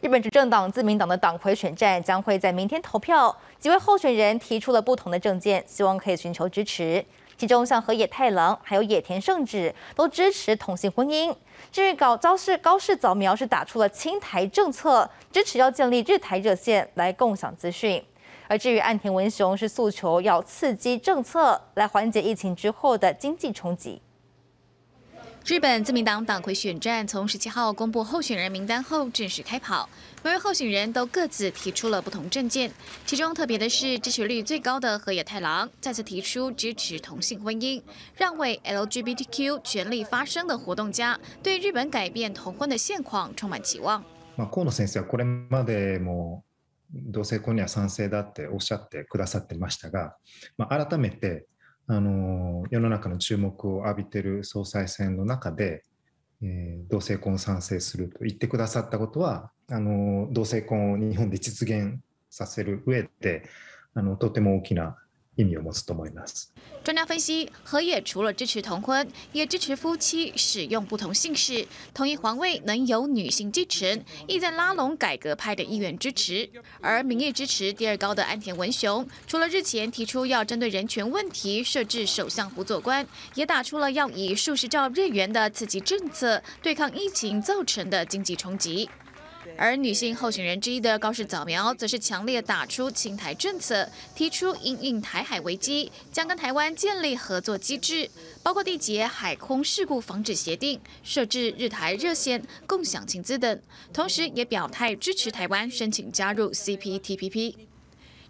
日本执政党自民党的党魁选战将会在明天投票，几位候选人提出了不同的政见，希望可以寻求支持。其中，像河野太郎还有野田圣子都支持同性婚姻。至于搞招式高市早苗是打出了亲台政策，支持要建立日台热线来共享资讯。而至于岸田文雄是诉求要刺激政策来缓解疫情之后的经济冲击。日本自民党党魁选战从十七号公布候选人名单后正式开跑，每位候选人都各自提出了不同政见。其中特别的是，支持率最高的河野太郎再次提出支持同性婚姻，让为 LGBTQ 权利发声的活动家，对日本改变同婚的现况充满期望。河野先生はこれまでも同性婚には賛成だっておっしゃってくださってましたが、まあ改めて。 あの世の中の注目を浴びてる総裁選の中で、えー、同性婚を賛成すると言ってくださったことはあの同性婚を日本で実現させる上であのとても大きな意味を持つと思います。专家分析，河野除了支持同婚，也支持夫妻使用不同姓氏，同意皇位能由女性继承，意在拉拢改革派的议员支持。而民意支持第二高的安田文雄，除了日前提出要针对人权问题设置首相辅佐官，也打出了要以数十兆日元的刺激政策对抗疫情造成的经济冲击。 而女性候选人之一的高市早苗，则是强烈打出亲台政策，提出因应台海危机，将跟台湾建立合作机制，包括缔结海空事故防止协定、设置日台热线、共享情资等，同时也表态支持台湾申请加入 CPTPP。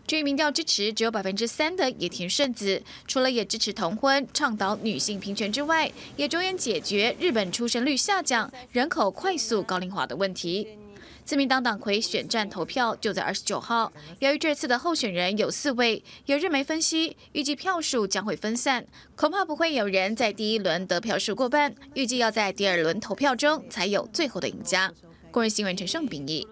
至于民调支持只有百分之三的野田圣子，除了也支持同婚、倡导女性平权之外，也着眼解决日本出生率下降、人口快速高龄化的问题。自民党党魁选战投票就在二十九号。由于这次的候选人有四位，有日媒分析，预计票数将会分散，恐怕不会有人在第一轮得票数过半。预计要在第二轮投票中才有最后的赢家。工人新闻陈胜秉义。